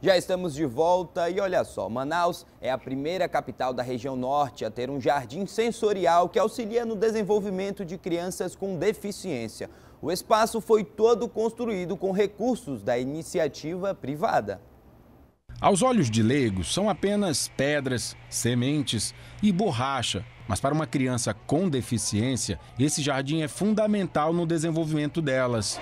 Já estamos de volta e olha só, Manaus é a primeira capital da região norte a ter um jardim sensorial que auxilia no desenvolvimento de crianças com deficiência. O espaço foi todo construído com recursos da iniciativa privada. Aos olhos de leigos, são apenas pedras, sementes e borracha. Mas para uma criança com deficiência, esse jardim é fundamental no desenvolvimento delas.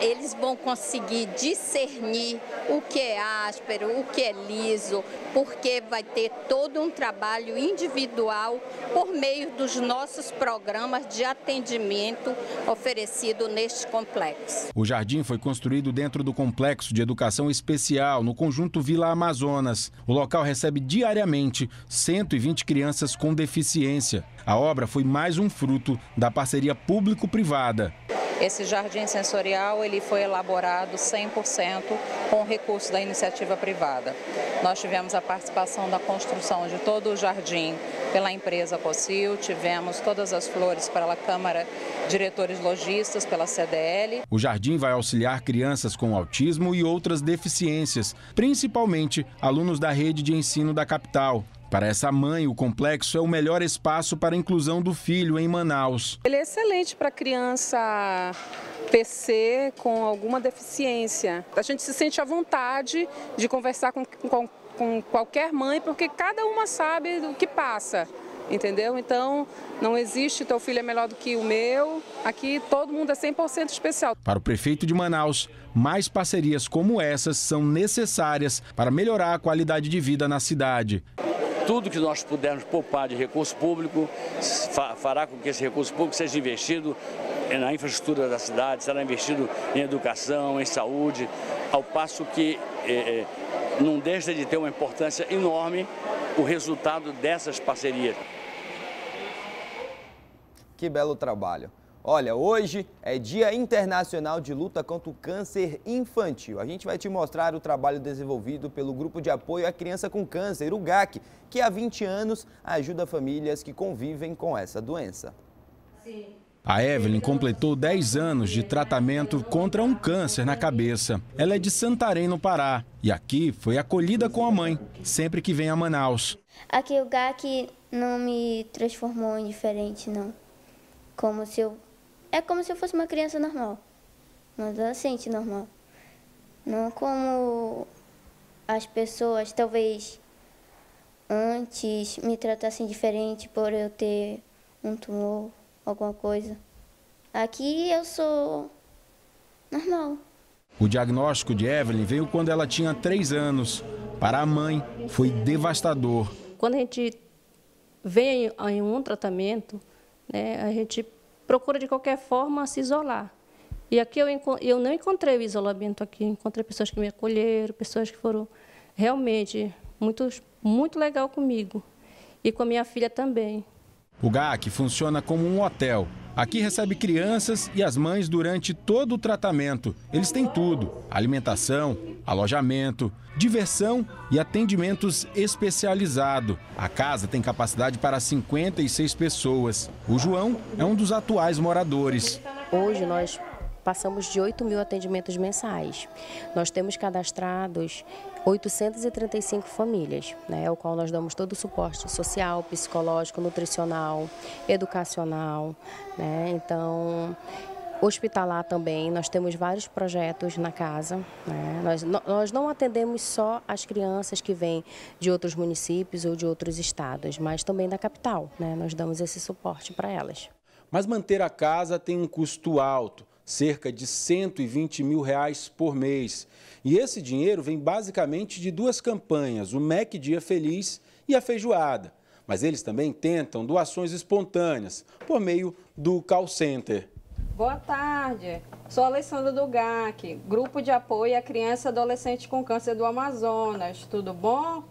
Eles vão conseguir discernir o que é áspero, o que é liso, porque vai ter todo um trabalho individual por meio dos nossos programas de atendimento oferecido neste complexo. O jardim foi construído dentro do complexo de educação especial no conjunto Vila Amazonas. O local recebe diariamente 120 crianças com deficiência. A obra foi mais um fruto da parceria público-privada. Esse jardim sensorial ele foi elaborado 100% com recursos da iniciativa privada. Nós tivemos a participação da construção de todo o jardim pela empresa Cocil, tivemos todas as flores pela Câmara Diretores Logistas, pela CDL. O jardim vai auxiliar crianças com autismo e outras deficiências, principalmente alunos da rede de ensino da capital. Para essa mãe, o complexo é o melhor espaço para a inclusão do filho em Manaus. Ele é excelente para criança PC com alguma deficiência. A gente se sente à vontade de conversar com, com, com qualquer mãe, porque cada uma sabe o que passa entendeu? Então, não existe teu filho é melhor do que o meu. Aqui todo mundo é 100% especial. Para o prefeito de Manaus, mais parcerias como essas são necessárias para melhorar a qualidade de vida na cidade. Tudo que nós pudermos poupar de recurso público fará com que esse recurso público seja investido na infraestrutura da cidade, será investido em educação, em saúde, ao passo que é, é, não deixa de ter uma importância enorme o resultado dessas parcerias. Que belo trabalho. Olha, hoje é Dia Internacional de Luta contra o Câncer Infantil. A gente vai te mostrar o trabalho desenvolvido pelo Grupo de Apoio à Criança com Câncer, o GAC, que há 20 anos ajuda famílias que convivem com essa doença. A Evelyn completou 10 anos de tratamento contra um câncer na cabeça. Ela é de Santarém, no Pará, e aqui foi acolhida com a mãe, sempre que vem a Manaus. Aqui o GAC não me transformou em diferente, não. Como se eu é como se eu fosse uma criança normal, uma adolescente normal. Não como as pessoas talvez antes me tratassem diferente por eu ter um tumor, alguma coisa. Aqui eu sou normal. O diagnóstico de Evelyn veio quando ela tinha três anos. Para a mãe, foi devastador. Quando a gente vem em um tratamento, né, a gente procura de qualquer forma se isolar. E aqui eu, eu não encontrei o isolamento aqui, encontrei pessoas que me acolheram, pessoas que foram realmente muito, muito legal comigo. E com a minha filha também. O GAC funciona como um hotel. Aqui recebe crianças e as mães durante todo o tratamento. Eles têm tudo: alimentação, alojamento, diversão e atendimentos especializado. A casa tem capacidade para 56 pessoas. O João é um dos atuais moradores. Hoje nós passamos de 8 mil atendimentos mensais. Nós temos cadastrados 835 famílias, né, ao qual nós damos todo o suporte social, psicológico, nutricional, educacional. Né, então, hospitalar também, nós temos vários projetos na casa. Né? Nós, nós não atendemos só as crianças que vêm de outros municípios ou de outros estados, mas também da capital. Né? Nós damos esse suporte para elas. Mas manter a casa tem um custo alto cerca de 120 mil reais por mês. E esse dinheiro vem basicamente de duas campanhas, o MEC Dia Feliz e a Feijoada. Mas eles também tentam doações espontâneas por meio do call center. Boa tarde, sou Alessandra do GAC, Grupo de Apoio à Criança e Adolescente com Câncer do Amazonas. Tudo bom?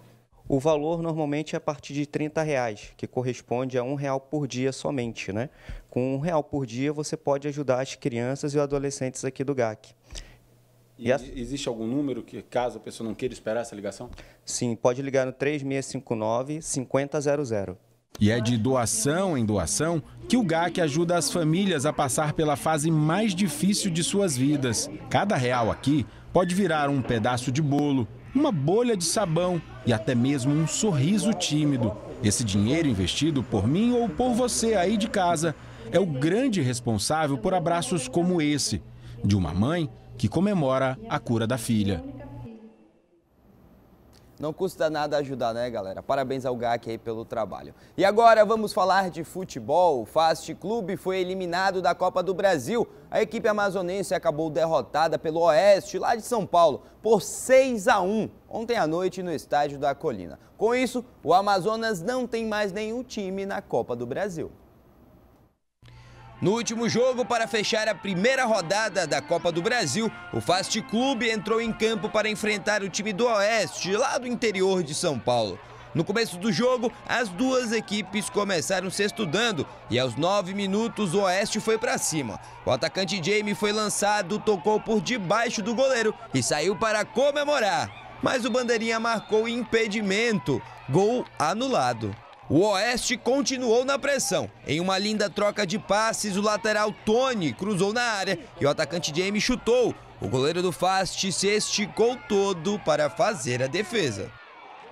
O valor normalmente é a partir de 30 reais, que corresponde a um real por dia somente. Né? Com um real por dia você pode ajudar as crianças e os adolescentes aqui do GAC. E, e a... Existe algum número que, caso a pessoa não queira esperar essa ligação? Sim, pode ligar no 3659 5000. E é de doação em doação que o GAC ajuda as famílias a passar pela fase mais difícil de suas vidas. Cada real aqui pode virar um pedaço de bolo, uma bolha de sabão e até mesmo um sorriso tímido. Esse dinheiro investido por mim ou por você aí de casa é o grande responsável por abraços como esse, de uma mãe que comemora a cura da filha. Não custa nada ajudar, né, galera? Parabéns ao GAC aí pelo trabalho. E agora vamos falar de futebol. O Fast Clube foi eliminado da Copa do Brasil. A equipe amazonense acabou derrotada pelo Oeste, lá de São Paulo, por 6 a 1 ontem à noite no estádio da Colina. Com isso, o Amazonas não tem mais nenhum time na Copa do Brasil. No último jogo, para fechar a primeira rodada da Copa do Brasil, o Fast Clube entrou em campo para enfrentar o time do Oeste, lá do interior de São Paulo. No começo do jogo, as duas equipes começaram se estudando e aos nove minutos o Oeste foi para cima. O atacante Jamie foi lançado, tocou por debaixo do goleiro e saiu para comemorar. Mas o bandeirinha marcou impedimento, gol anulado. O Oeste continuou na pressão. Em uma linda troca de passes, o lateral Tony cruzou na área e o atacante Jamie chutou. O goleiro do Fast se esticou todo para fazer a defesa.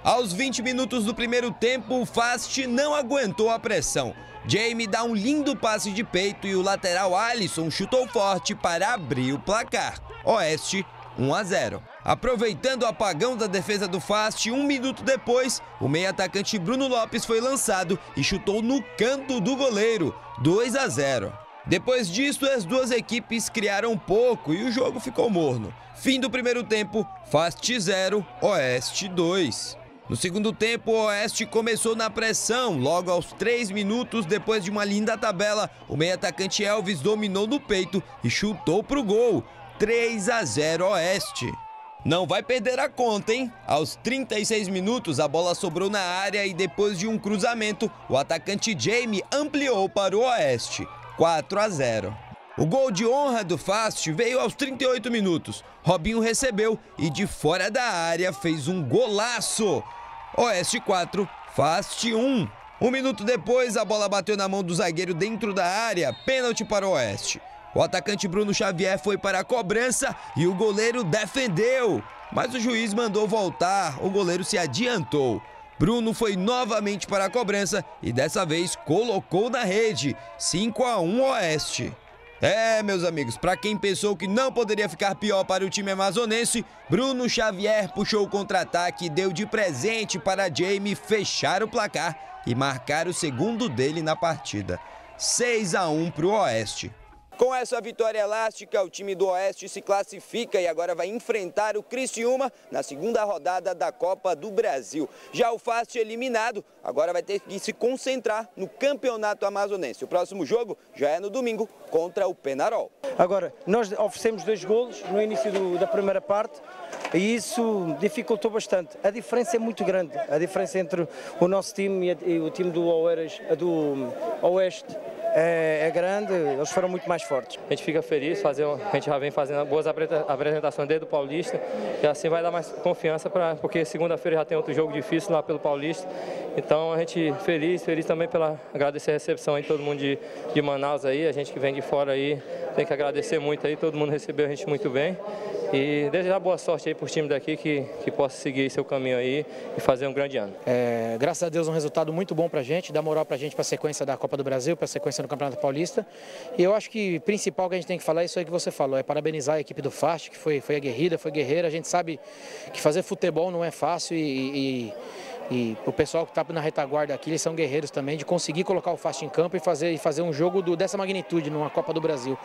Aos 20 minutos do primeiro tempo, o Fast não aguentou a pressão. Jamie dá um lindo passe de peito e o lateral Alisson chutou forte para abrir o placar. Oeste 1 a 0. Aproveitando o apagão da defesa do Fast, um minuto depois, o meio-atacante Bruno Lopes foi lançado e chutou no canto do goleiro, 2 a 0. Depois disso, as duas equipes criaram pouco e o jogo ficou morno. Fim do primeiro tempo, Fast 0, Oeste 2. No segundo tempo, o Oeste começou na pressão. Logo aos 3 minutos, depois de uma linda tabela, o meio-atacante Elvis dominou no peito e chutou para o gol. 3 a 0 Oeste. Não vai perder a conta, hein? Aos 36 minutos, a bola sobrou na área e depois de um cruzamento, o atacante Jamie ampliou para o Oeste. 4 a 0. O gol de honra do Fast veio aos 38 minutos. Robinho recebeu e de fora da área fez um golaço. Oeste 4, Fast 1. Um minuto depois, a bola bateu na mão do zagueiro dentro da área. Pênalti para o Oeste. O atacante Bruno Xavier foi para a cobrança e o goleiro defendeu. Mas o juiz mandou voltar, o goleiro se adiantou. Bruno foi novamente para a cobrança e dessa vez colocou na rede. 5 a 1 Oeste. É, meus amigos, para quem pensou que não poderia ficar pior para o time amazonense, Bruno Xavier puxou o contra-ataque e deu de presente para Jamie fechar o placar e marcar o segundo dele na partida. 6 a 1 para o Oeste. Com essa vitória elástica, o time do Oeste se classifica e agora vai enfrentar o Criciúma na segunda rodada da Copa do Brasil. Já o Fast eliminado, agora vai ter que se concentrar no Campeonato Amazonense. O próximo jogo já é no domingo contra o Penarol. Agora, nós oferecemos dois golos no início do, da primeira parte e isso dificultou bastante. A diferença é muito grande, a diferença entre o nosso time e, e o time do, Oeiras, do Oeste é, é, grande, eles foram muito mais fortes. A gente fica feliz, fazer, a gente já vem fazendo boas apresentações desde o Paulista e assim vai dar mais confiança, pra, porque segunda-feira já tem outro jogo difícil lá pelo Paulista. Então a gente feliz, feliz também pela agradecer a recepção aí todo mundo de, de Manaus aí, a gente que vem de fora aí, tem que agradecer muito aí, todo mundo recebeu a gente muito bem. E desejar boa sorte aí para os times daqui que, que possa seguir seu caminho aí e fazer um grande ano. É, graças a Deus um resultado muito bom para a gente, dá moral para a gente para a sequência da Copa do Brasil, para a sequência do Campeonato Paulista. E eu acho que o principal que a gente tem que falar é isso aí que você falou, é parabenizar a equipe do FAST, que foi, foi aguerrida, foi guerreira. A gente sabe que fazer futebol não é fácil e, e e o pessoal que está na retaguarda aqui, eles são guerreiros também, de conseguir colocar o Fast em campo e fazer, e fazer um jogo do, dessa magnitude numa Copa do Brasil.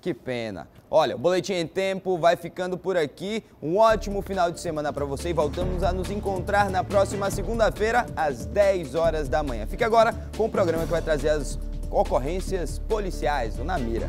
Que pena. Olha, o Boletim em Tempo vai ficando por aqui. Um ótimo final de semana para você e voltamos a nos encontrar na próxima segunda-feira, às 10 horas da manhã. Fique agora com o programa que vai trazer as ocorrências policiais do Namira.